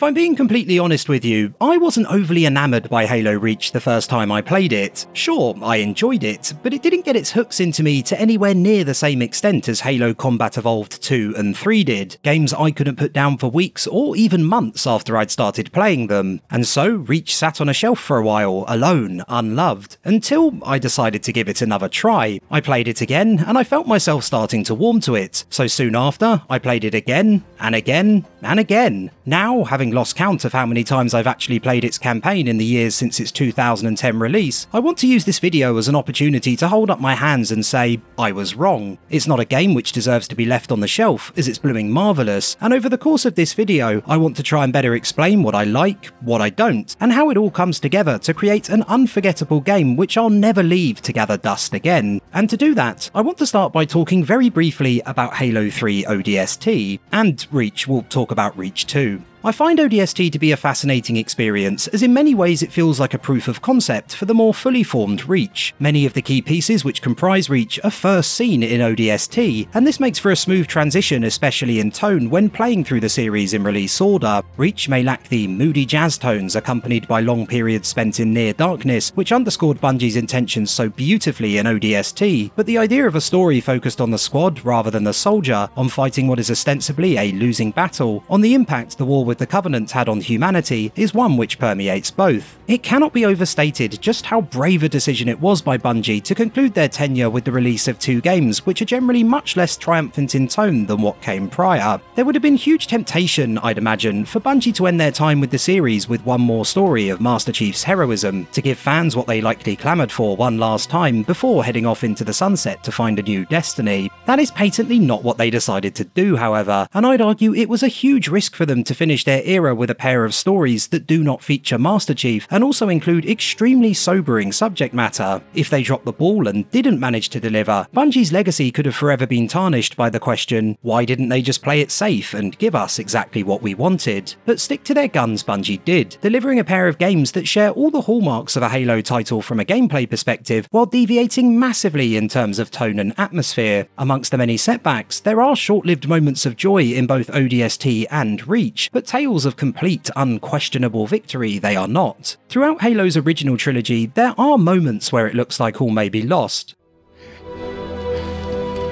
If I'm being completely honest with you, I wasn't overly enamoured by Halo Reach the first time I played it. Sure, I enjoyed it, but it didn't get its hooks into me to anywhere near the same extent as Halo Combat Evolved 2 and 3 did, games I couldn't put down for weeks or even months after I'd started playing them. And so Reach sat on a shelf for a while, alone, unloved, until I decided to give it another try. I played it again, and I felt myself starting to warm to it. So soon after, I played it again, and again, and again. Now, having lost count of how many times I've actually played its campaign in the years since its 2010 release, I want to use this video as an opportunity to hold up my hands and say, I was wrong. It's not a game which deserves to be left on the shelf, as it's blooming marvellous, and over the course of this video, I want to try and better explain what I like, what I don't, and how it all comes together to create an unforgettable game which I'll never leave to gather dust again. And to do that, I want to start by talking very briefly about Halo 3 ODST, and Reach, we'll talk about Reach too. I find ODST to be a fascinating experience, as in many ways it feels like a proof of concept for the more fully formed Reach. Many of the key pieces which comprise Reach are first seen in ODST, and this makes for a smooth transition, especially in tone, when playing through the series in release order. Reach may lack the moody jazz tones accompanied by long periods spent in near darkness, which underscored Bungie's intentions so beautifully in ODST, but the idea of a story focused on the squad rather than the soldier, on fighting what is ostensibly a losing battle, on the impact the war with the Covenant had on humanity is one which permeates both. It cannot be overstated just how brave a decision it was by Bungie to conclude their tenure with the release of two games which are generally much less triumphant in tone than what came prior. There would have been huge temptation, I'd imagine, for Bungie to end their time with the series with one more story of Master Chief's heroism, to give fans what they likely clamoured for one last time before heading off into the sunset to find a new destiny. That is patently not what they decided to do, however, and I'd argue it was a huge risk for them to finish their era with a pair of stories that do not feature Master Chief and also include extremely sobering subject matter. If they dropped the ball and didn't manage to deliver, Bungie's legacy could have forever been tarnished by the question, why didn't they just play it safe and give us exactly what we wanted? But stick to their guns Bungie did, delivering a pair of games that share all the hallmarks of a Halo title from a gameplay perspective, while deviating massively in terms of tone and atmosphere. Amongst the many setbacks, there are short-lived moments of joy in both ODST and Reach, but tales of complete, unquestionable victory they are not. Throughout Halo's original trilogy, there are moments where it looks like all may be lost.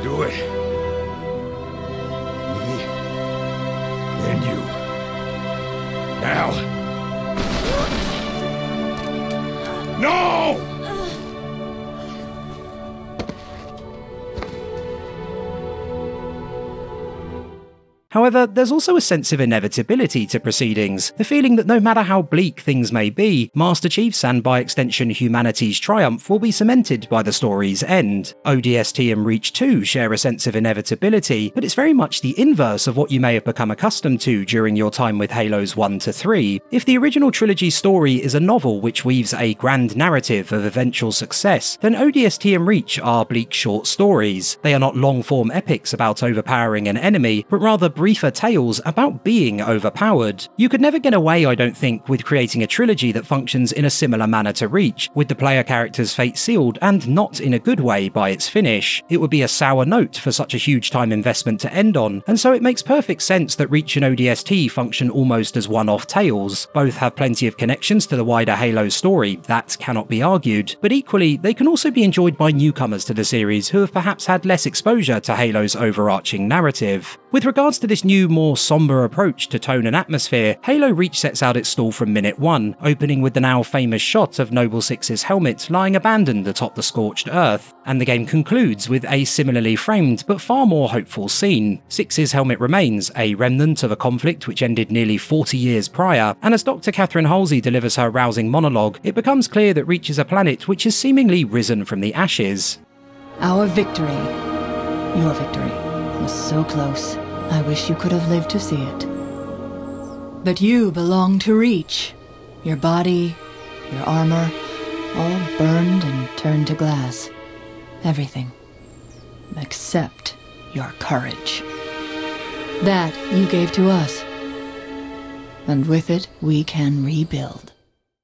Do it. Me and you. Now. No! However, there's also a sense of inevitability to proceedings, the feeling that no matter how bleak things may be, Master Chief's and by extension humanity's triumph will be cemented by the story's end. ODST and Reach 2 share a sense of inevitability, but it's very much the inverse of what you may have become accustomed to during your time with Halos 1 to 3. If the original trilogy's story is a novel which weaves a grand narrative of eventual success, then ODST and Reach are bleak short stories. They are not long form epics about overpowering an enemy, but rather briefer tales about being overpowered. You could never get away, I don't think, with creating a trilogy that functions in a similar manner to Reach, with the player character's fate sealed and not in a good way by its finish. It would be a sour note for such a huge time investment to end on, and so it makes perfect sense that Reach and ODST function almost as one off tales. Both have plenty of connections to the wider Halo story, that cannot be argued, but equally, they can also be enjoyed by newcomers to the series who have perhaps had less exposure to Halo's overarching narrative. With regards to this new, more somber approach to tone and atmosphere, Halo Reach sets out its stall from minute one, opening with the now famous shot of Noble Six's helmet lying abandoned atop the scorched earth, and the game concludes with a similarly framed but far more hopeful scene. Six's helmet remains, a remnant of a conflict which ended nearly 40 years prior, and as Dr. Catherine Halsey delivers her rousing monologue, it becomes clear that Reach is a planet which has seemingly risen from the ashes. Our victory, your victory, was so close. I wish you could have lived to see it. But you belong to Reach. Your body, your armor, all burned and turned to glass. Everything. Except your courage. That you gave to us. And with it, we can rebuild.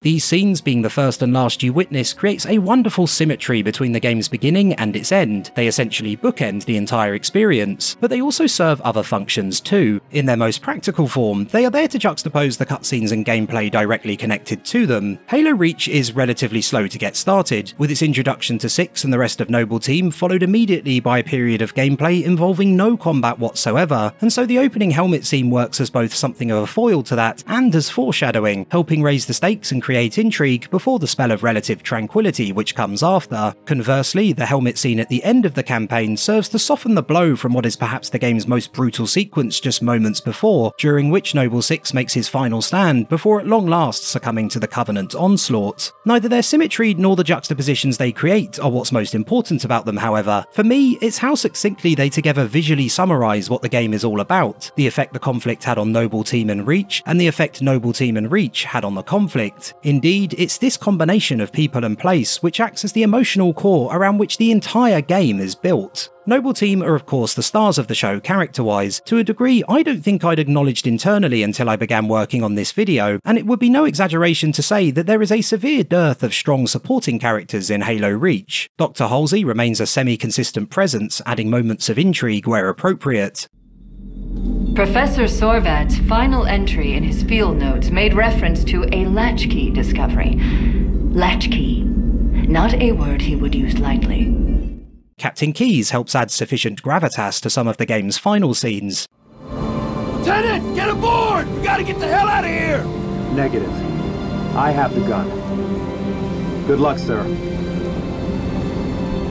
These scenes being the first and last you witness creates a wonderful symmetry between the game's beginning and its end. They essentially bookend the entire experience, but they also serve other functions too. In their most practical form, they are there to juxtapose the cutscenes and gameplay directly connected to them. Halo Reach is relatively slow to get started, with its introduction to Six and the rest of Noble Team followed immediately by a period of gameplay involving no combat whatsoever, and so the opening helmet scene works as both something of a foil to that and as foreshadowing, helping raise the stakes and create intrigue before the spell of relative tranquility which comes after. Conversely, the helmet scene at the end of the campaign serves to soften the blow from what is perhaps the game's most brutal sequence just moments before, during which Noble Six makes his final stand before at long last succumbing to the Covenant onslaught. Neither their symmetry nor the juxtapositions they create are what's most important about them, however. For me, it's how succinctly they together visually summarise what the game is all about, the effect the conflict had on Noble Team and Reach, and the effect Noble Team and Reach had on the conflict. Indeed, it's this combination of people and place which acts as the emotional core around which the entire game is built. Noble Team are of course the stars of the show character-wise, to a degree I don't think I'd acknowledged internally until I began working on this video, and it would be no exaggeration to say that there is a severe dearth of strong supporting characters in Halo Reach. Dr. Halsey remains a semi-consistent presence, adding moments of intrigue where appropriate. Professor Sorvad's final entry in his field notes made reference to a latchkey discovery. Latchkey. Not a word he would use lightly. Captain Keyes helps add sufficient gravitas to some of the game's final scenes. Lieutenant, get aboard! We gotta get the hell out of here! Negative. I have the gun. Good luck, sir.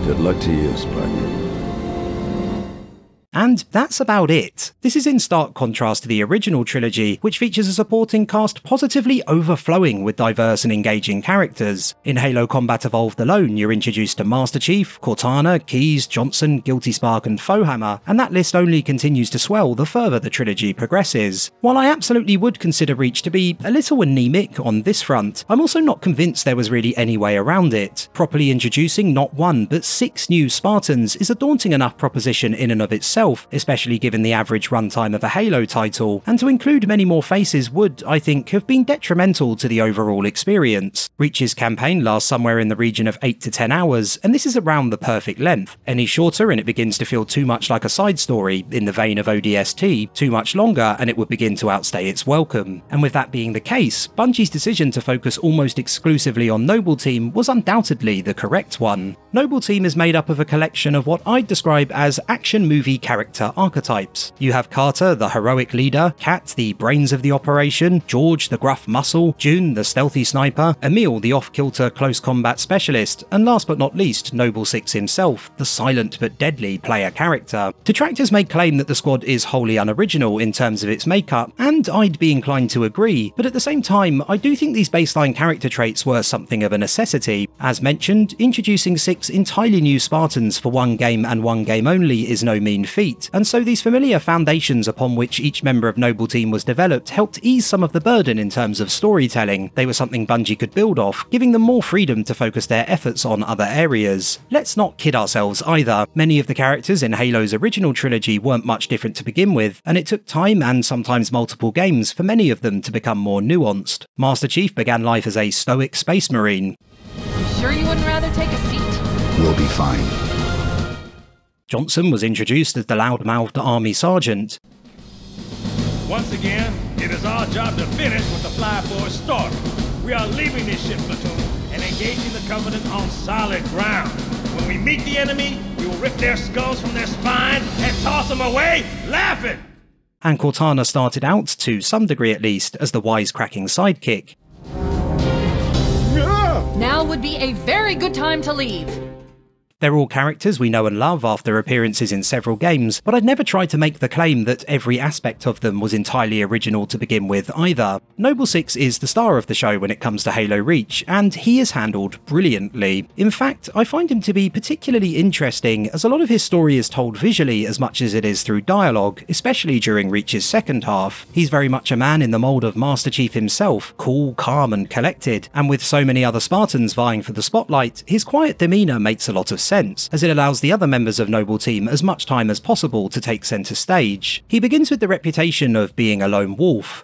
Good luck to you, Spartan. And that's about it. This is in stark contrast to the original trilogy, which features a supporting cast positively overflowing with diverse and engaging characters. In Halo Combat Evolved alone, you're introduced to Master Chief, Cortana, Keyes, Johnson, Guilty Spark, and Foehammer, and that list only continues to swell the further the trilogy progresses. While I absolutely would consider Reach to be a little anemic on this front, I'm also not convinced there was really any way around it. Properly introducing not one, but six new Spartans is a daunting enough proposition in and of itself itself, especially given the average runtime of a Halo title, and to include many more faces would, I think, have been detrimental to the overall experience. Reach's campaign lasts somewhere in the region of 8 to 10 hours, and this is around the perfect length. Any shorter and it begins to feel too much like a side story, in the vein of ODST, too much longer and it would begin to outstay its welcome. And with that being the case, Bungie's decision to focus almost exclusively on Noble Team was undoubtedly the correct one. Noble Team is made up of a collection of what I'd describe as action movie characters character archetypes. You have Carter, the heroic leader, Kat, the brains of the operation, George, the gruff muscle, June, the stealthy sniper, Emil, the off-kilter close combat specialist, and last but not least, Noble Six himself, the silent but deadly player character. Detractors may claim that the squad is wholly unoriginal in terms of its makeup, and I'd be inclined to agree, but at the same time, I do think these baseline character traits were something of a necessity. As mentioned, introducing six entirely new Spartans for one game and one game only is no mean feat, feet, and so these familiar foundations upon which each member of Noble Team was developed helped ease some of the burden in terms of storytelling. They were something Bungie could build off, giving them more freedom to focus their efforts on other areas. Let's not kid ourselves either. Many of the characters in Halo's original trilogy weren't much different to begin with, and it took time and sometimes multiple games for many of them to become more nuanced. Master Chief began life as a stoic space marine. You sure you wouldn't rather take a seat? We'll be fine. Johnson was introduced as the loud-mouthed army sergeant. Once again, it is our job to finish what the Fly Boys started. We are leaving this ship platoon and engaging the Covenant on solid ground. When we meet the enemy, we will rip their skulls from their spines and toss them away, laughing! And Cortana started out, to some degree at least, as the wisecracking sidekick. Now would be a very good time to leave. They're all characters we know and love after appearances in several games, but I'd never tried to make the claim that every aspect of them was entirely original to begin with either. Noble Six is the star of the show when it comes to Halo Reach, and he is handled brilliantly. In fact, I find him to be particularly interesting as a lot of his story is told visually as much as it is through dialogue, especially during Reach's second half. He's very much a man in the mould of Master Chief himself, cool, calm, and collected, and with so many other Spartans vying for the spotlight, his quiet demeanour makes a lot of sense sense, as it allows the other members of Noble Team as much time as possible to take centre stage. He begins with the reputation of being a lone wolf.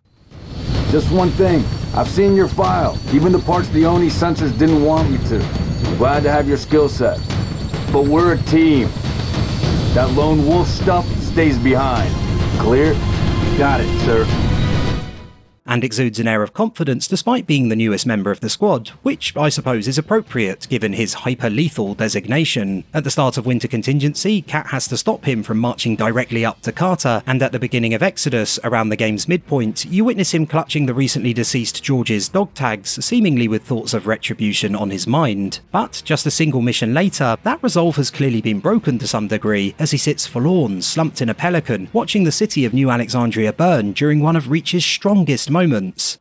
Just one thing. I've seen your file, even the parts the Oni censors didn't want me to. Glad to have your skill set. But we're a team. That lone wolf stuff stays behind. Clear? Got it, sir and exudes an air of confidence despite being the newest member of the squad, which I suppose is appropriate given his hyper-lethal designation. At the start of Winter Contingency, Kat has to stop him from marching directly up to Carter, and at the beginning of Exodus, around the game's midpoint, you witness him clutching the recently deceased George's dog tags, seemingly with thoughts of retribution on his mind. But just a single mission later, that resolve has clearly been broken to some degree, as he sits forlorn, slumped in a pelican, watching the city of New Alexandria burn during one of Reach's strongest moments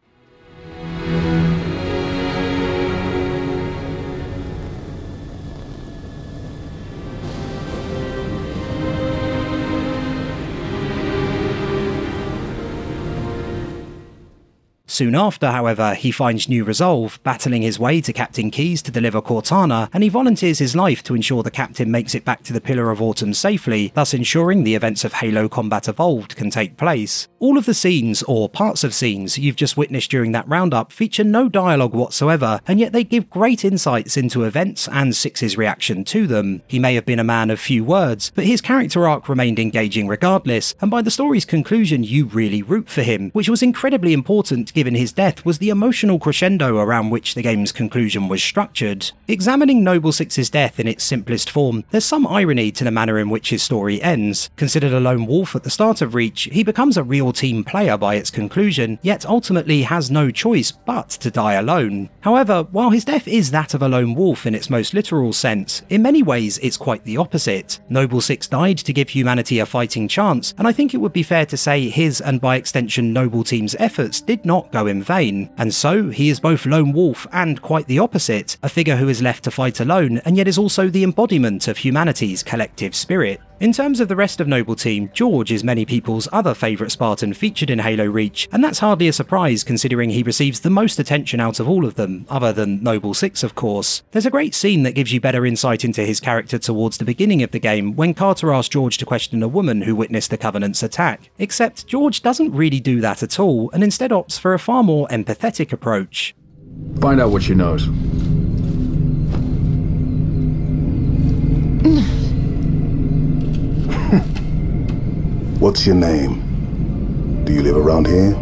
Soon after, however, he finds new resolve, battling his way to Captain Keyes to deliver Cortana, and he volunteers his life to ensure the captain makes it back to the Pillar of Autumn safely, thus ensuring the events of Halo Combat Evolved can take place. All of the scenes, or parts of scenes, you've just witnessed during that roundup feature no dialogue whatsoever, and yet they give great insights into events and Six's reaction to them. He may have been a man of few words, but his character arc remained engaging regardless, and by the story's conclusion you really root for him, which was incredibly important given given his death was the emotional crescendo around which the game's conclusion was structured. Examining Noble Six's death in its simplest form, there's some irony to the manner in which his story ends. Considered a lone wolf at the start of Reach, he becomes a real team player by its conclusion, yet ultimately has no choice but to die alone. However, while his death is that of a lone wolf in its most literal sense, in many ways it's quite the opposite. Noble Six died to give humanity a fighting chance, and I think it would be fair to say his and by extension Noble Team's efforts did not go go in vain, and so he is both lone wolf and quite the opposite, a figure who is left to fight alone and yet is also the embodiment of humanity's collective spirit. In terms of the rest of Noble Team, George is many people's other favourite Spartan featured in Halo Reach, and that's hardly a surprise considering he receives the most attention out of all of them, other than Noble Six of course. There's a great scene that gives you better insight into his character towards the beginning of the game when Carter asks George to question a woman who witnessed the Covenant's attack, except George doesn't really do that at all, and instead opts for a far more empathetic approach. Find out what she knows. What's your name? Do you live around here?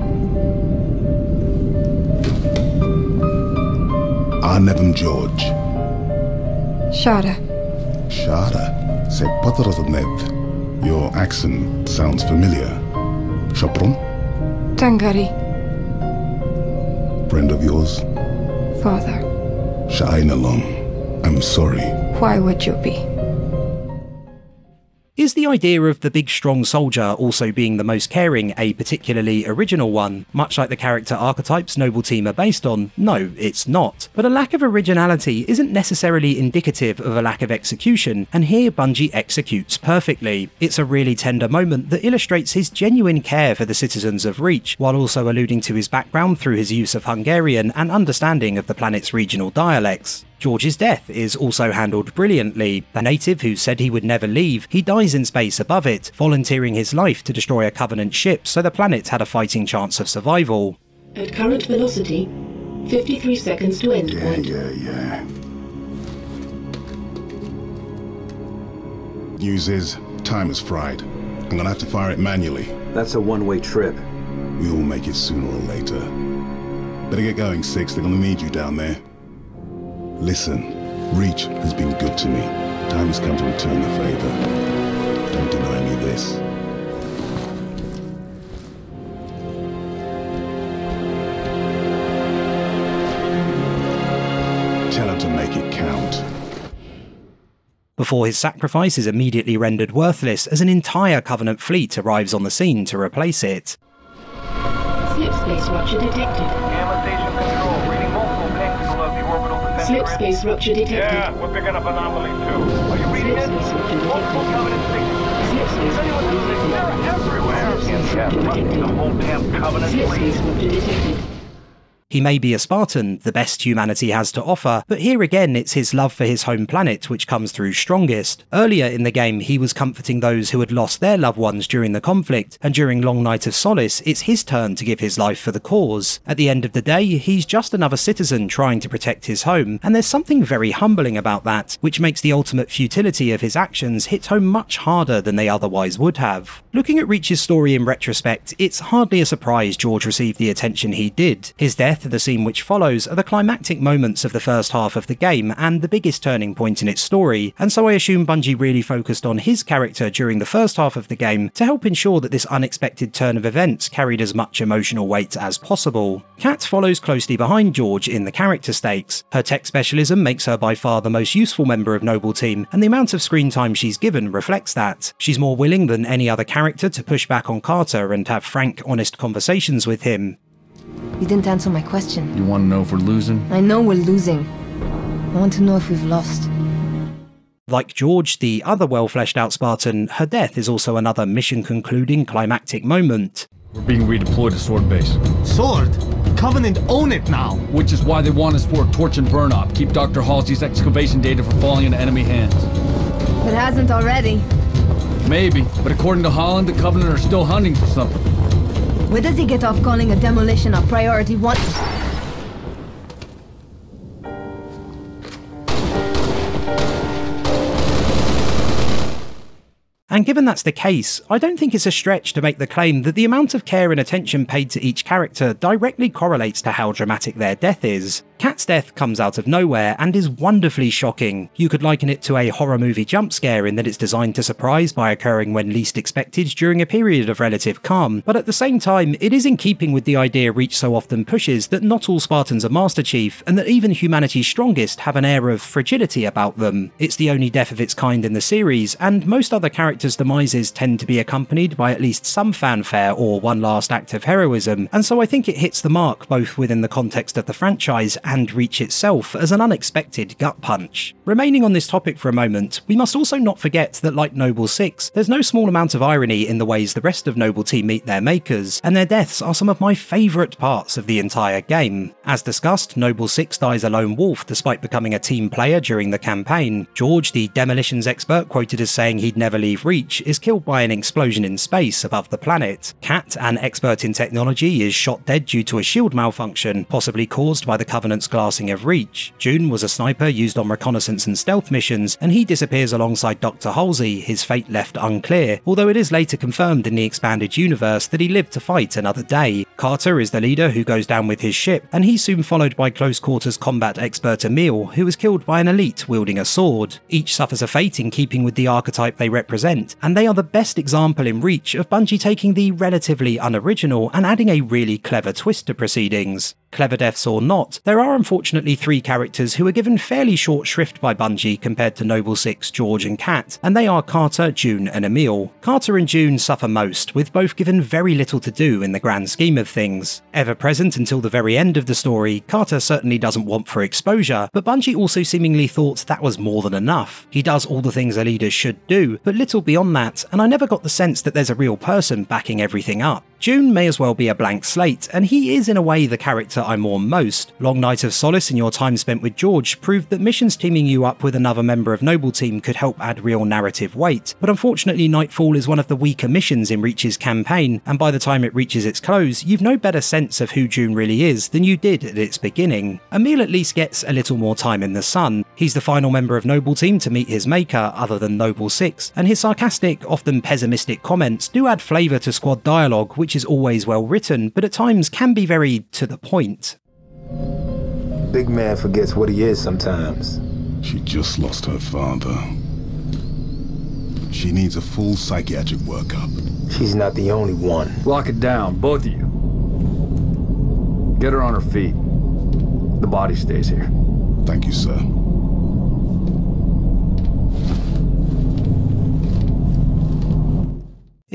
Arnevim George. Shada. Shada? Se Nev. Your accent sounds familiar. Shopron? Tangari. Friend of yours? Father. Sha'ainalom. I'm sorry. Why would you be? Is the idea of the big strong soldier also being the most caring a particularly original one? Much like the character archetypes Noble Team are based on, no, it's not. But a lack of originality isn't necessarily indicative of a lack of execution, and here Bungie executes perfectly. It's a really tender moment that illustrates his genuine care for the citizens of Reach, while also alluding to his background through his use of Hungarian and understanding of the planet's regional dialects. George's death is also handled brilliantly. The native who said he would never leave, he dies in space above it, volunteering his life to destroy a Covenant ship so the planet had a fighting chance of survival. At current velocity, 53 seconds to end yeah, point. Yeah, yeah, News is, time is fried. I'm gonna have to fire it manually. That's a one-way trip. We all make it sooner or later. Better get going, Six. They're gonna need you down there. Listen, Reach has been good to me. Time has come to return the favor. Don't deny me this. Tell her to make it count. Before his sacrifice is immediately rendered worthless as an entire Covenant fleet arrives on the scene to replace it. Slip space rupture detected. Slip space rupture detected. Yeah, we're picking up anomalies too. Are you reading Slip it? space rupture Multiple detected. covenant signals. Slip space rupture detected. They're everywhere. Slip space rupture The whole damn covenant Slip space rupture detected. He may be a Spartan, the best humanity has to offer, but here again it's his love for his home planet which comes through strongest. Earlier in the game, he was comforting those who had lost their loved ones during the conflict, and during Long Night of Solace, it's his turn to give his life for the cause. At the end of the day, he's just another citizen trying to protect his home, and there's something very humbling about that, which makes the ultimate futility of his actions hit home much harder than they otherwise would have. Looking at Reach's story in retrospect, it's hardly a surprise George received the attention he did. His death and the scene which follows are the climactic moments of the first half of the game and the biggest turning point in its story, and so I assume Bungie really focused on his character during the first half of the game to help ensure that this unexpected turn of events carried as much emotional weight as possible. Kat follows closely behind George in the character stakes. Her tech specialism makes her by far the most useful member of Noble Team, and the amount of screen time she's given reflects that. She's more willing than any other character to push back on Carter and have frank, honest conversations with him. You didn't answer my question. You want to know if we're losing? I know we're losing. I want to know if we've lost. Like George, the other well fleshed out Spartan, her death is also another mission concluding climactic moment. We're being redeployed to Sword Base. Sword? Covenant own it now! Which is why they want us for a torch and burn op. Keep Dr. Halsey's excavation data from falling into enemy hands. It hasn't already. Maybe, but according to Holland, the Covenant are still hunting for something. Where does he get off calling a demolition a priority one? And given that's the case, I don't think it's a stretch to make the claim that the amount of care and attention paid to each character directly correlates to how dramatic their death is. Kat's death comes out of nowhere and is wonderfully shocking. You could liken it to a horror movie jump scare in that it's designed to surprise by occurring when least expected during a period of relative calm, but at the same time, it is in keeping with the idea Reach so often pushes that not all Spartans are Master Chief, and that even humanity's strongest have an air of fragility about them. It's the only death of its kind in the series, and most other characters' demises tend to be accompanied by at least some fanfare or one last act of heroism, and so I think it hits the mark both within the context of the franchise and Reach itself as an unexpected gut punch. Remaining on this topic for a moment, we must also not forget that like Noble 6, there's no small amount of irony in the ways the rest of Noble Team meet their makers, and their deaths are some of my favourite parts of the entire game. As discussed, Noble 6 dies a lone wolf despite becoming a team player during the campaign. George, the demolitions expert quoted as saying he'd never leave Reach, is killed by an explosion in space above the planet. Kat, an expert in technology, is shot dead due to a shield malfunction, possibly caused by the Covenant's glassing of Reach. June was a sniper used on reconnaissance and stealth missions, and he disappears alongside Dr. Halsey, his fate left unclear, although it is later confirmed in the expanded universe that he lived to fight another day. Carter is the leader who goes down with his ship, and he's soon followed by close quarters combat expert Emil, who is killed by an elite wielding a sword. Each suffers a fate in keeping with the archetype they represent, and they are the best example in Reach of Bungie taking the relatively unoriginal and adding a really clever twist to proceedings. Clever deaths or not, there are unfortunately three characters who are given fairly short shrift by Bungie compared to Noble 6, George and Kat, and they are Carter, June and Emil. Carter and June suffer most, with both given very little to do in the grand scheme of things. Ever present until the very end of the story, Carter certainly doesn't want for exposure, but Bungie also seemingly thought that was more than enough. He does all the things a leader should do, but little beyond that, and I never got the sense that there's a real person backing everything up. June may as well be a blank slate, and he is in a way the character I mourn most. Long Night of Solace and your time spent with George proved that missions teaming you up with another member of Noble Team could help add real narrative weight, but unfortunately Nightfall is one of the weaker missions in Reach's campaign, and by the time it reaches its close, you've no better sense of who June really is than you did at its beginning. Emil at least gets a little more time in the sun. He's the final member of Noble Team to meet his maker, other than Noble 6, and his sarcastic, often pessimistic comments do add flavour to squad dialogue, which is always well written, but at times can be very to the point. Big man forgets what he is sometimes. She just lost her father. She needs a full psychiatric workup. She's not the only one. Lock it down, both of you. Get her on her feet. The body stays here. Thank you, sir.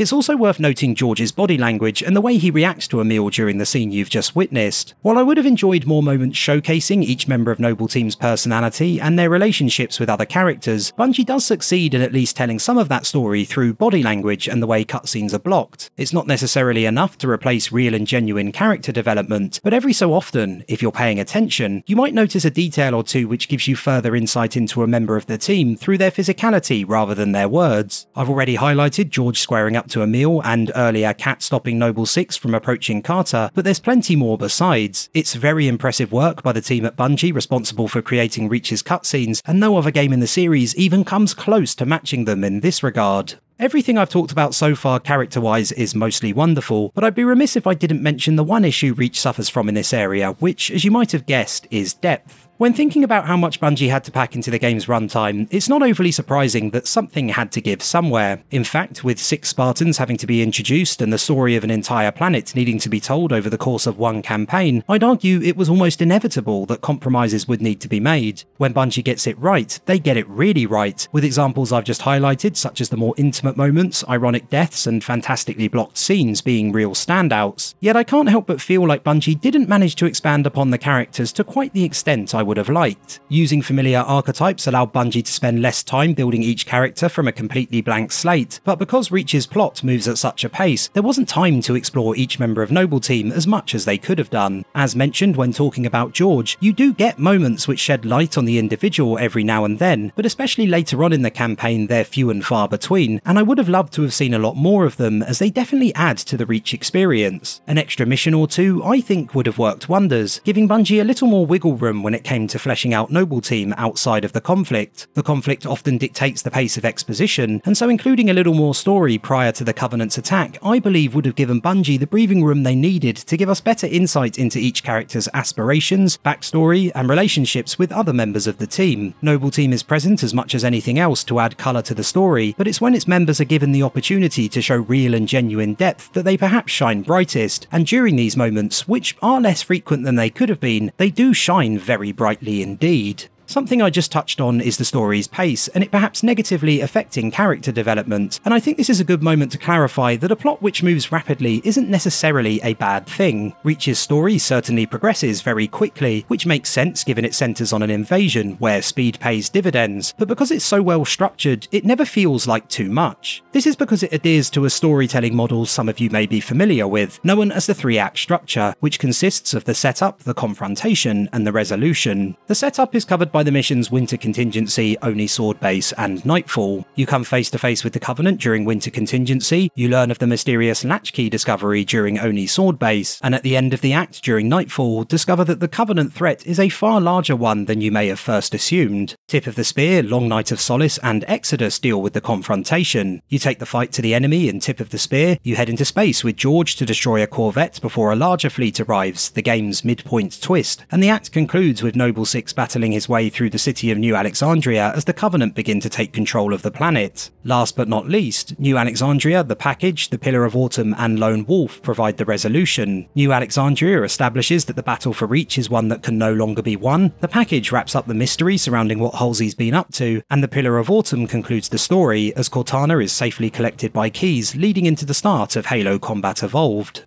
It's also worth noting George's body language and the way he reacts to Emil during the scene you've just witnessed. While I would have enjoyed more moments showcasing each member of Noble Team's personality and their relationships with other characters, Bungie does succeed in at least telling some of that story through body language and the way cutscenes are blocked. It's not necessarily enough to replace real and genuine character development, but every so often, if you're paying attention, you might notice a detail or two which gives you further insight into a member of the team through their physicality rather than their words. I've already highlighted George squaring up to Emil and earlier Kat stopping Noble 6 from approaching Carter, but there's plenty more besides. It's very impressive work by the team at Bungie responsible for creating Reach's cutscenes, and no other game in the series even comes close to matching them in this regard. Everything I've talked about so far character wise is mostly wonderful, but I'd be remiss if I didn't mention the one issue Reach suffers from in this area, which, as you might have guessed, is depth. When thinking about how much Bungie had to pack into the game's runtime, it's not overly surprising that something had to give somewhere. In fact, with six Spartans having to be introduced and the story of an entire planet needing to be told over the course of one campaign, I'd argue it was almost inevitable that compromises would need to be made. When Bungie gets it right, they get it really right, with examples I've just highlighted, such as the more intimate moments, ironic deaths, and fantastically blocked scenes being real standouts. Yet I can't help but feel like Bungie didn't manage to expand upon the characters to quite the extent I would have liked. Using familiar archetypes allowed Bungie to spend less time building each character from a completely blank slate, but because Reach's plot moves at such a pace, there wasn't time to explore each member of Noble Team as much as they could have done. As mentioned when talking about George, you do get moments which shed light on the individual every now and then, but especially later on in the campaign they're few and far between, and I would have loved to have seen a lot more of them as they definitely add to the Reach experience. An extra mission or two I think would have worked wonders, giving Bungie a little more wiggle room when it came to fleshing out Noble Team outside of the conflict. The conflict often dictates the pace of exposition, and so including a little more story prior to the Covenant's attack, I believe would have given Bungie the breathing room they needed to give us better insight into each character's aspirations, backstory, and relationships with other members of the team. Noble Team is present as much as anything else to add colour to the story, but it's when its members are given the opportunity to show real and genuine depth that they perhaps shine brightest, and during these moments, which are less frequent than they could have been, they do shine very brightly indeed. Something I just touched on is the story's pace, and it perhaps negatively affecting character development, and I think this is a good moment to clarify that a plot which moves rapidly isn't necessarily a bad thing. Reach's story certainly progresses very quickly, which makes sense given it centres on an invasion where speed pays dividends, but because it's so well structured, it never feels like too much. This is because it adheres to a storytelling model some of you may be familiar with, known as the three act structure, which consists of the setup, the confrontation, and the resolution. The setup is covered by the missions Winter Contingency, Oni Sword Base, and Nightfall. You come face to face with the Covenant during Winter Contingency, you learn of the mysterious Latchkey discovery during Oni Sword Base, and at the end of the act during Nightfall, discover that the Covenant threat is a far larger one than you may have first assumed. Tip of the Spear, Long Night of Solace, and Exodus deal with the confrontation. You take the fight to the enemy in Tip of the Spear, you head into space with George to destroy a corvette before a larger fleet arrives, the game's midpoint twist, and the act concludes with Noble Six battling his way through the city of New Alexandria as the Covenant begin to take control of the planet. Last but not least, New Alexandria, the package, the Pillar of Autumn, and Lone Wolf provide the resolution. New Alexandria establishes that the battle for Reach is one that can no longer be won, the package wraps up the mystery surrounding what Halsey's been up to, and the Pillar of Autumn concludes the story as Cortana is safely collected by Keyes leading into the start of Halo Combat Evolved.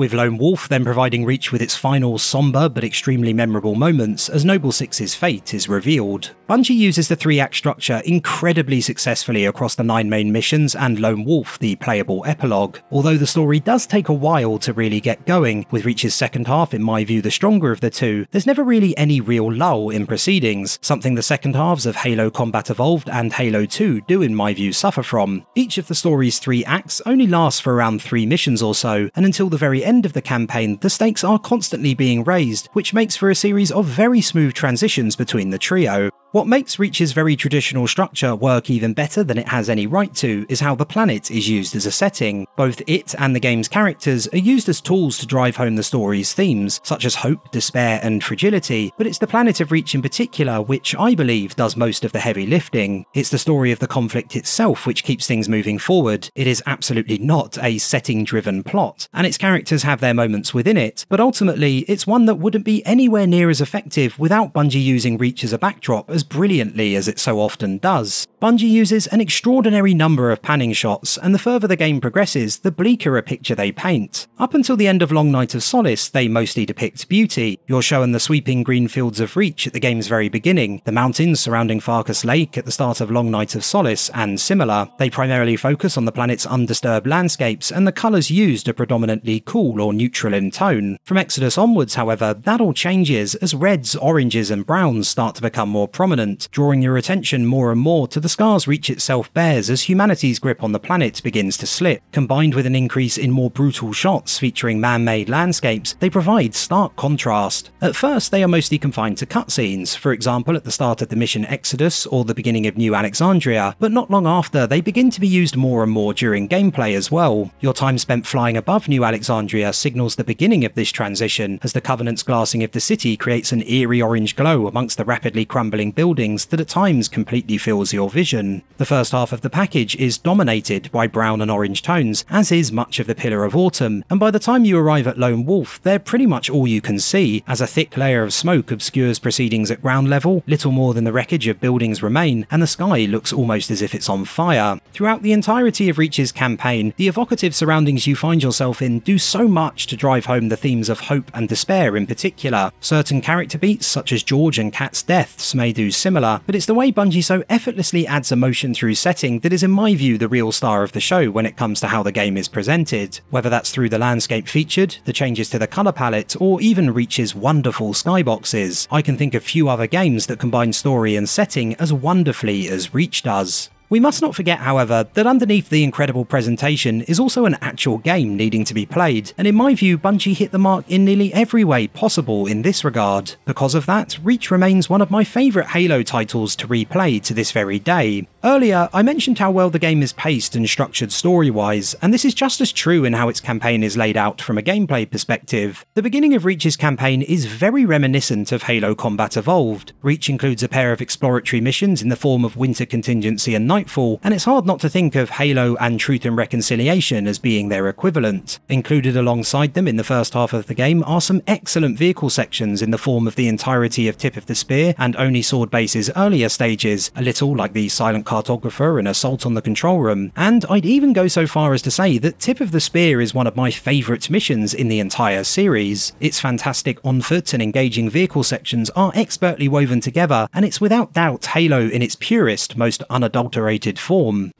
With Lone Wolf then providing Reach with its final somber but extremely memorable moments as Noble Six's fate is revealed. Bungie uses the three act structure incredibly successfully across the nine main missions and Lone Wolf, the playable epilogue, although the story does take a while to really get going, with Reach's second half, in my view, the stronger of the two. There's never really any real lull in proceedings, something the second halves of Halo Combat Evolved and Halo 2 do, in my view, suffer from. Each of the story's three acts only lasts for around three missions or so, and until the very end of the campaign, the stakes are constantly being raised, which makes for a series of very smooth transitions between the trio. Makes Reach's very traditional structure work even better than it has any right to is how the planet is used as a setting. Both it and the game's characters are used as tools to drive home the story's themes, such as hope, despair, and fragility, but it's the planet of Reach in particular which I believe does most of the heavy lifting. It's the story of the conflict itself which keeps things moving forward. It is absolutely not a setting driven plot, and its characters have their moments within it, but ultimately it's one that wouldn't be anywhere near as effective without Bungie using Reach as a backdrop as brilliantly as it so often does. Bungie uses an extraordinary number of panning shots, and the further the game progresses, the bleaker a picture they paint. Up until the end of Long Night of Solace, they mostly depict beauty. You're shown the sweeping green fields of Reach at the game's very beginning, the mountains surrounding Farkas Lake at the start of Long Night of Solace, and similar. They primarily focus on the planet's undisturbed landscapes, and the colours used are predominantly cool or neutral in tone. From Exodus onwards, however, that all changes as reds, oranges, and browns start to become more prominent drawing your attention more and more to the scars Reach itself bears as humanity's grip on the planet begins to slip. Combined with an increase in more brutal shots featuring man-made landscapes, they provide stark contrast. At first, they are mostly confined to cutscenes, for example at the start of the mission Exodus or the beginning of New Alexandria, but not long after, they begin to be used more and more during gameplay as well. Your time spent flying above New Alexandria signals the beginning of this transition, as the Covenant's glassing of the city creates an eerie orange glow amongst the rapidly crumbling buildings that at times completely fills your. The first half of the package is dominated by brown and orange tones, as is much of the Pillar of Autumn, and by the time you arrive at Lone Wolf, they're pretty much all you can see, as a thick layer of smoke obscures proceedings at ground level, little more than the wreckage of buildings remain, and the sky looks almost as if it's on fire. Throughout the entirety of Reach's campaign, the evocative surroundings you find yourself in do so much to drive home the themes of hope and despair in particular. Certain character beats, such as George and Kat's deaths, may do similar, but it's the way Bungie so effortlessly adds emotion through setting that is in my view the real star of the show when it comes to how the game is presented. Whether that's through the landscape featured, the changes to the colour palette, or even Reach's wonderful skyboxes, I can think of few other games that combine story and setting as wonderfully as Reach does. We must not forget, however, that underneath the incredible presentation is also an actual game needing to be played, and in my view, Bungie hit the mark in nearly every way possible in this regard. Because of that, Reach remains one of my favourite Halo titles to replay to this very day. Earlier, I mentioned how well the game is paced and structured story-wise, and this is just as true in how its campaign is laid out from a gameplay perspective. The beginning of Reach's campaign is very reminiscent of Halo Combat Evolved. Reach includes a pair of exploratory missions in the form of Winter Contingency and Night And it's hard not to think of Halo and Truth and Reconciliation as being their equivalent. Included alongside them in the first half of the game are some excellent vehicle sections in the form of the entirety of Tip of the Spear and Oni Sword Base's earlier stages, a little like the Silent Cartographer and Assault on the Control Room, and I'd even go so far as to say that Tip of the Spear is one of my favourite missions in the entire series. Its fantastic on-foot and engaging vehicle sections are expertly woven together, and it's without doubt Halo in its purest, most unadulterated form.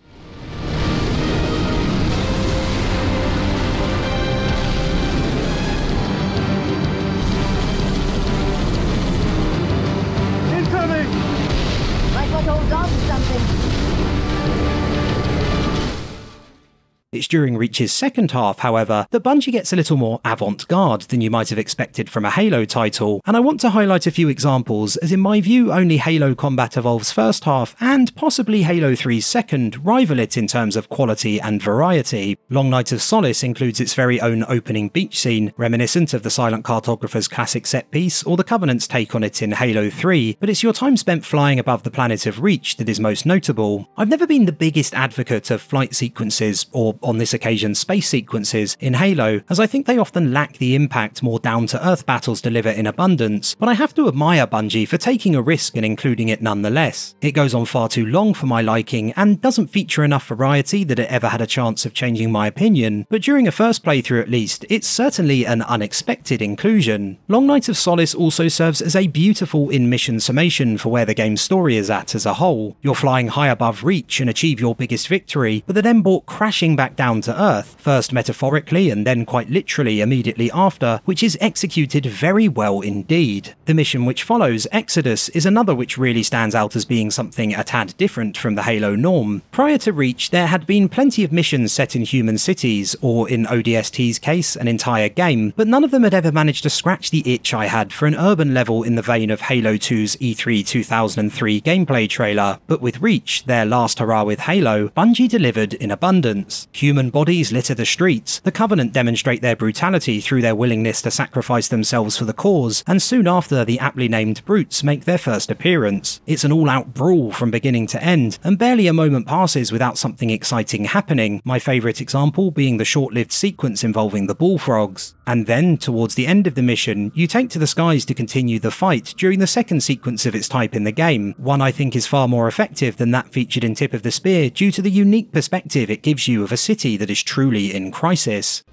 It's during Reach's second half, however, that Bungie gets a little more avant-garde than you might have expected from a Halo title, and I want to highlight a few examples as in my view only Halo Combat Evolved's first half and possibly Halo 3's second rival it in terms of quality and variety. Long Night of Solace includes its very own opening beach scene, reminiscent of the Silent Cartographer's classic set piece or the Covenant's take on it in Halo 3, but it's your time spent flying above the planet of Reach that is most notable. I've never been the biggest advocate of flight sequences or on this occasion space sequences in Halo, as I think they often lack the impact more down to earth battles deliver in abundance, but I have to admire Bungie for taking a risk and including it nonetheless. It goes on far too long for my liking and doesn't feature enough variety that it ever had a chance of changing my opinion, but during a first playthrough at least, it's certainly an unexpected inclusion. Long Night of Solace also serves as a beautiful in-mission summation for where the game's story is at as a whole. You're flying high above Reach and achieve your biggest victory, but are then brought crashing back down to earth, first metaphorically and then quite literally immediately after, which is executed very well indeed. The mission which follows, Exodus, is another which really stands out as being something a tad different from the Halo norm. Prior to Reach, there had been plenty of missions set in human cities, or in ODST's case, an entire game, but none of them had ever managed to scratch the itch I had for an urban level in the vein of Halo 2's E3 2003 gameplay trailer. But with Reach, their last hurrah with Halo, Bungie delivered in abundance. Human bodies litter the streets, the Covenant demonstrate their brutality through their willingness to sacrifice themselves for the cause, and soon after the aptly named Brutes make their first appearance. It's an all-out brawl from beginning to end, and barely a moment passes without something exciting happening, my favourite example being the short-lived sequence involving the bullfrogs. And then, towards the end of the mission, you take to the skies to continue the fight during the second sequence of its type in the game, one I think is far more effective than that featured in Tip of the Spear due to the unique perspective it gives you of a city that is truly in crisis.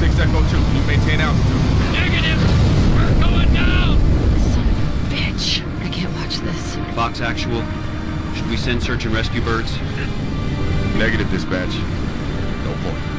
Zigzag 02, can you maintain altitude? Negative! We're going down! Bitch. I can't watch this. Fox Actual, should we send search and rescue birds? Negative dispatch. No point.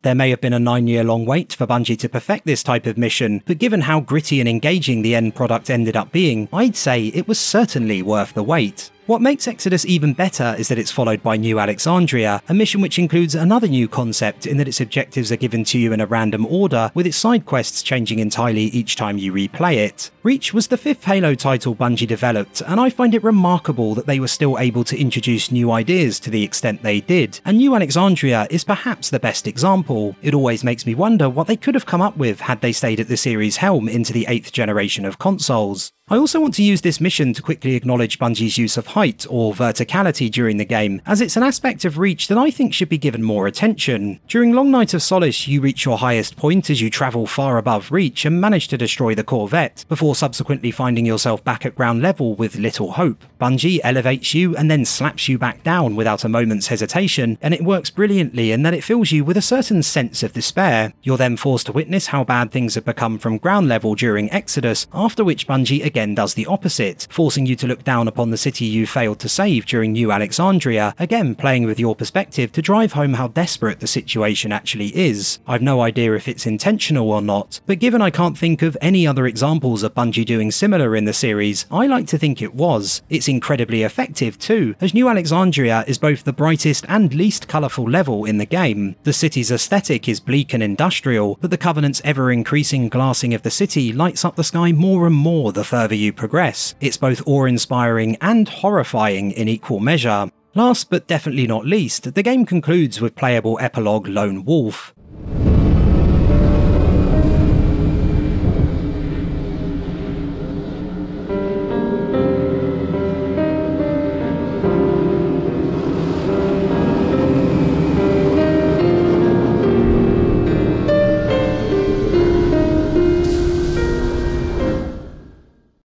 There may have been a nine year long wait for Bungie to perfect this type of mission, but given how gritty and engaging the end product ended up being, I'd say it was certainly worth the wait. What makes Exodus even better is that it's followed by New Alexandria, a mission which includes another new concept in that its objectives are given to you in a random order, with its side quests changing entirely each time you replay it. Reach was the fifth Halo title Bungie developed, and I find it remarkable that they were still able to introduce new ideas to the extent they did, and New Alexandria is perhaps the best example. It always makes me wonder what they could have come up with had they stayed at the series' helm into the 8th generation of consoles. I also want to use this mission to quickly acknowledge Bungie's use of height or verticality during the game, as it's an aspect of Reach that I think should be given more attention. During Long Night of Solace, you reach your highest point as you travel far above Reach and manage to destroy the Corvette, before subsequently finding yourself back at ground level with little hope. Bungie elevates you and then slaps you back down without a moment's hesitation, and it works brilliantly in that it fills you with a certain sense of despair. You're then forced to witness how bad things have become from ground level during Exodus, after which Bungie again does the opposite, forcing you to look down upon the city you failed to save during New Alexandria, again playing with your perspective to drive home how desperate the situation actually is. I've no idea if it's intentional or not, but given I can't think of any other examples of Bungie doing similar in the series, I like to think it was. It's incredibly effective too, as New Alexandria is both the brightest and least colourful level in the game. The city's aesthetic is bleak and industrial, but the Covenant's ever increasing glassing of the city lights up the sky more and more the further you progress. It's both awe-inspiring and horrifying in equal measure. Last but definitely not least, the game concludes with playable epilogue Lone Wolf.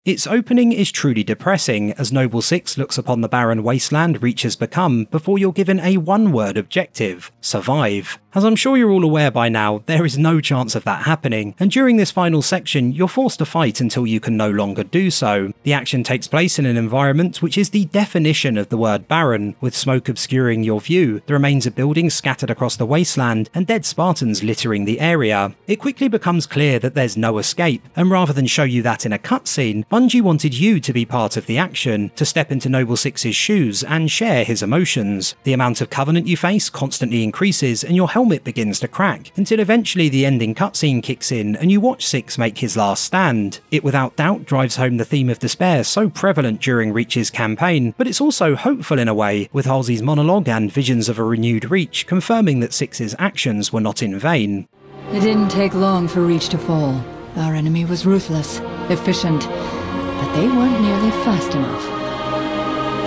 Its opening is truly depressing, as Noble Six looks upon the barren wasteland Reach has become before you're given a one word objective survive. As I'm sure you're all aware by now, there is no chance of that happening, and during this final section, you're forced to fight until you can no longer do so. The action takes place in an environment which is the definition of the word barren, with smoke obscuring your view, the remains of buildings scattered across the wasteland, and dead Spartans littering the area. It quickly becomes clear that there's no escape, and rather than show you that in a cutscene, Bungie wanted you to be part of the action, to step into Noble Six's shoes and share his emotions. The amount of Covenant you face constantly increases, and your helmet begins to crack, until eventually the ending cutscene kicks in and you watch Six make his last stand. It without doubt drives home the theme of despair so prevalent during Reach's campaign, but it's also hopeful in a way, with Halsey's monologue and visions of a renewed Reach confirming that Six's actions were not in vain. It didn't take long for Reach to fall. Our enemy was ruthless, efficient, but they weren't nearly fast enough.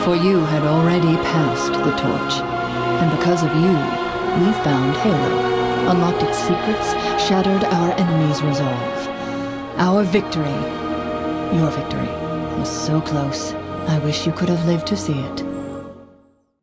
For you had already passed the torch, and because of you, we found Halo, unlocked its secrets, shattered our enemy's resolve. Our victory, your victory, was so close. I wish you could have lived to see it.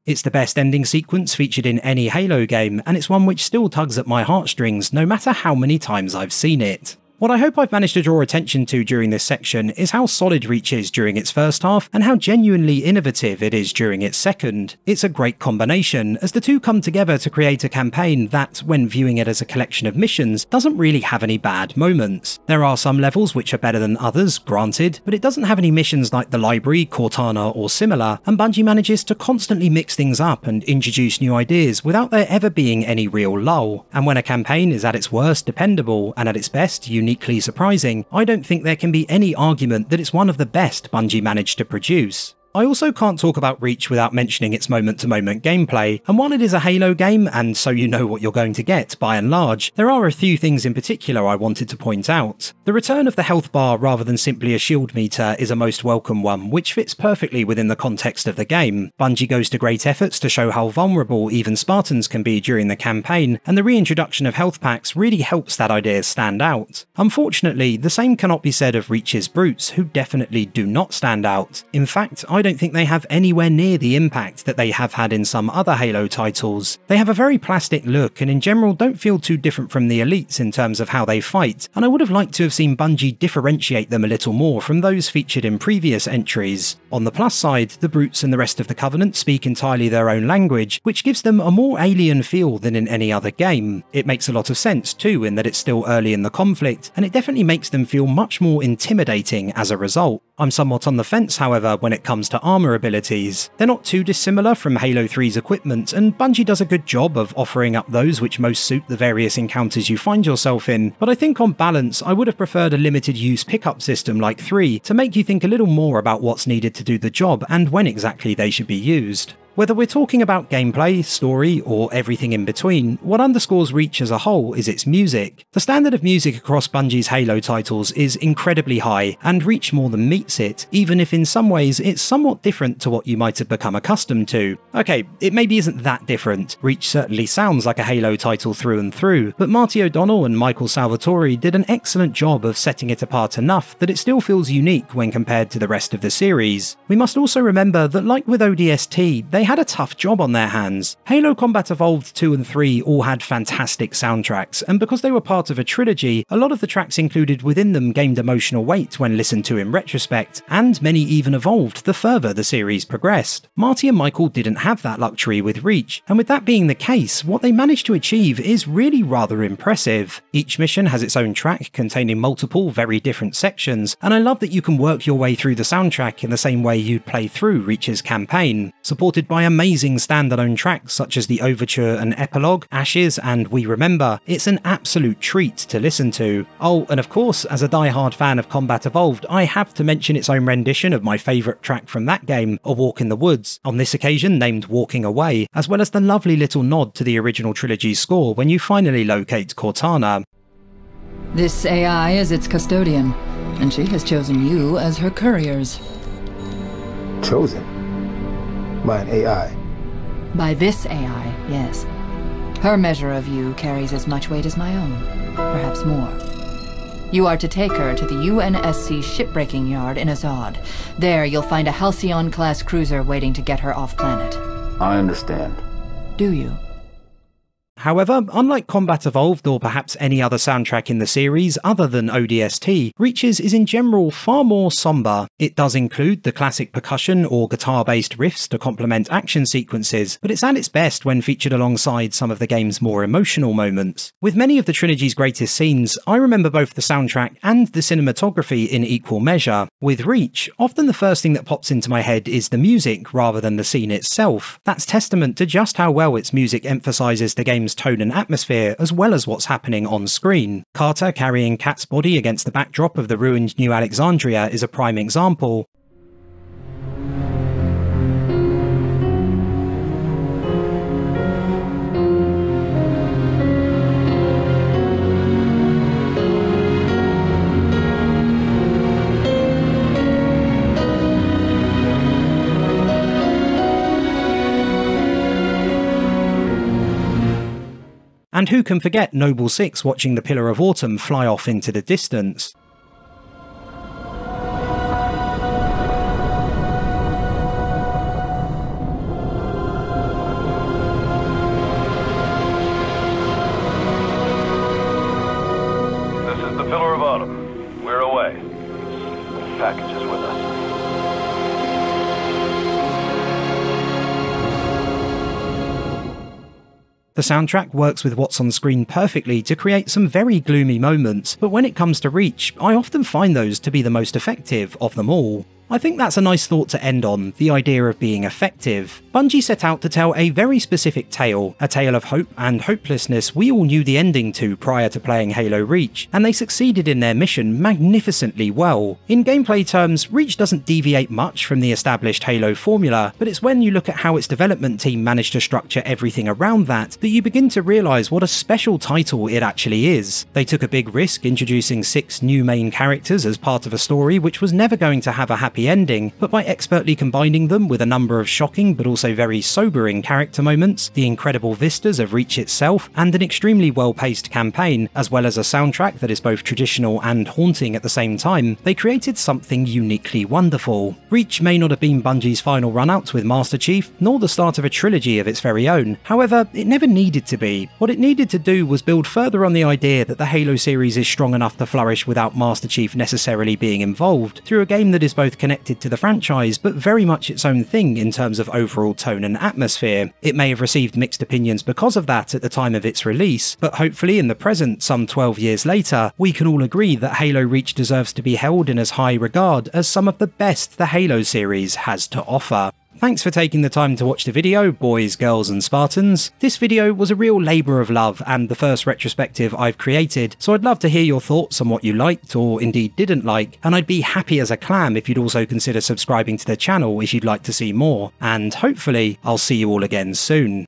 It's the best ending sequence featured in any Halo game, and it's one which still tugs at my heartstrings no matter how many times I've seen it. What I hope I've managed to draw attention to during this section is how solid Reach is during its first half and how genuinely innovative it is during its second. It's a great combination, as the two come together to create a campaign that, when viewing it as a collection of missions, doesn't really have any bad moments. There are some levels which are better than others, granted, but it doesn't have any missions like the library, Cortana, or similar, and Bungie manages to constantly mix things up and introduce new ideas without there ever being any real lull. And when a campaign is at its worst dependable and at its best uniquely surprising, I don't think there can be any argument that it's one of the best Bungie managed to produce. I also can't talk about Reach without mentioning its moment to moment gameplay, and while it is a Halo game, and so you know what you're going to get by and large, there are a few things in particular I wanted to point out. The return of the health bar rather than simply a shield meter is a most welcome one, which fits perfectly within the context of the game. Bungie goes to great efforts to show how vulnerable even Spartans can be during the campaign, and the reintroduction of health packs really helps that idea stand out. Unfortunately, the same cannot be said of Reach's brutes, who definitely do not stand out. In fact, I don't think they have anywhere near the impact that they have had in some other Halo titles. They have a very plastic look and in general don't feel too different from the elites in terms of how they fight, and I would have liked to have seen Bungie differentiate them a little more from those featured in previous entries. On the plus side, the Brutes and the rest of the Covenant speak entirely their own language, which gives them a more alien feel than in any other game. It makes a lot of sense too in that it's still early in the conflict, and it definitely makes them feel much more intimidating as a result. I'm somewhat on the fence, however, when it comes to armour abilities. They're not too dissimilar from Halo 3's equipment, and Bungie does a good job of offering up those which most suit the various encounters you find yourself in, but I think on balance, I would have preferred a limited use pickup system like 3 to make you think a little more about what's needed to do the job and when exactly they should be used. Whether we're talking about gameplay, story, or everything in between, what underscores Reach as a whole is its music. The standard of music across Bungie's Halo titles is incredibly high, and Reach more than meets it, even if in some ways it's somewhat different to what you might have become accustomed to. Okay, it maybe isn't that different. Reach certainly sounds like a Halo title through and through, but Marty O'Donnell and Michael Salvatori did an excellent job of setting it apart enough that it still feels unique when compared to the rest of the series. We must also remember that like with ODST, they had a tough job on their hands. Halo Combat Evolved 2 and 3 all had fantastic soundtracks, and because they were part of a trilogy, a lot of the tracks included within them gained emotional weight when listened to in retrospect, and many even evolved the further the series progressed. Marty and Michael didn't have that luxury with Reach, and with that being the case, what they managed to achieve is really rather impressive. Each mission has its own track containing multiple, very different sections, and I love that you can work your way through the soundtrack in the same way you'd play through Reach's campaign, supported by amazing standalone tracks such as the Overture and Epilogue, Ashes, and We Remember. It's an absolute treat to listen to. Oh, and of course, as a die-hard fan of Combat Evolved, I have to mention its own rendition of my favourite track from that game, A Walk in the Woods, on this occasion named Walking Away, as well as the lovely little nod to the original trilogy's score when you finally locate Cortana. This AI is its custodian, and she has chosen you as her couriers. Chosen? By an AI? By this AI, yes. Her measure of you carries as much weight as my own, perhaps more. You are to take her to the UNSC shipbreaking yard in Aszod. There, you'll find a Halcyon-class cruiser waiting to get her off-planet. I understand. Do you? However, unlike Combat Evolved or perhaps any other soundtrack in the series other than ODST, Reaches is in general far more somber. It does include the classic percussion or guitar based riffs to complement action sequences, but it's at its best when featured alongside some of the game's more emotional moments. With many of the trilogy's greatest scenes, I remember both the soundtrack and the cinematography in equal measure. With Reach, often the first thing that pops into my head is the music rather than the scene itself. That's testament to just how well its music emphasises the game's tone and atmosphere, as well as what's happening on screen. Carter carrying Kat's body against the backdrop of the ruined New Alexandria is a prime example. And who can forget Noble Six watching the Pillar of Autumn fly off into the distance? The soundtrack works with what's on screen perfectly to create some very gloomy moments, but when it comes to Reach, I often find those to be the most effective of them all. I think that's a nice thought to end on, the idea of being effective. Bungie set out to tell a very specific tale, a tale of hope and hopelessness we all knew the ending to prior to playing Halo Reach, and they succeeded in their mission magnificently well. In gameplay terms, Reach doesn't deviate much from the established Halo formula, but it's when you look at how its development team managed to structure everything around that that you begin to realise what a special title it actually is. They took a big risk introducing six new main characters as part of a story which was never going to have a happy happy ending, but by expertly combining them with a number of shocking but also very sobering character moments, the incredible vistas of Reach itself, and an extremely well paced campaign, as well as a soundtrack that is both traditional and haunting at the same time, they created something uniquely wonderful. Reach may not have been Bungie's final run out with Master Chief, nor the start of a trilogy of its very own. However, it never needed to be. What it needed to do was build further on the idea that the Halo series is strong enough to flourish without Master Chief necessarily being involved, through a game that is both connected to the franchise, but very much its own thing in terms of overall tone and atmosphere. It may have received mixed opinions because of that at the time of its release, but hopefully in the present, some 12 years later, we can all agree that Halo Reach deserves to be held in as high regard as some of the best the Halo series has to offer. Thanks for taking the time to watch the video, boys, girls and Spartans. This video was a real labour of love and the first retrospective I've created, so I'd love to hear your thoughts on what you liked or indeed didn't like, and I'd be happy as a clam if you'd also consider subscribing to the channel if you'd like to see more, and hopefully I'll see you all again soon.